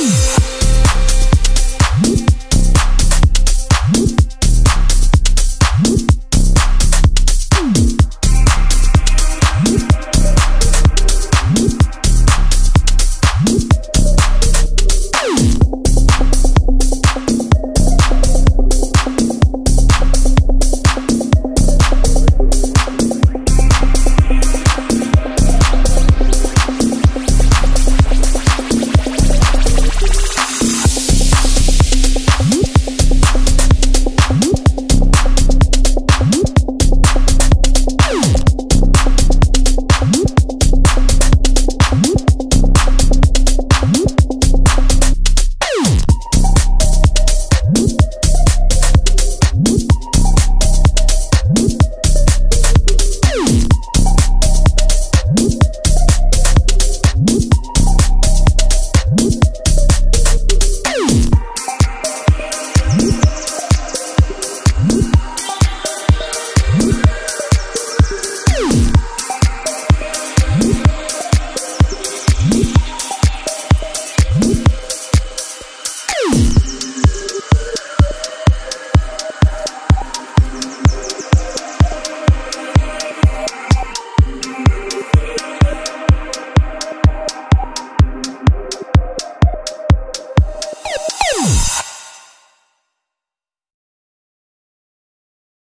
Peace.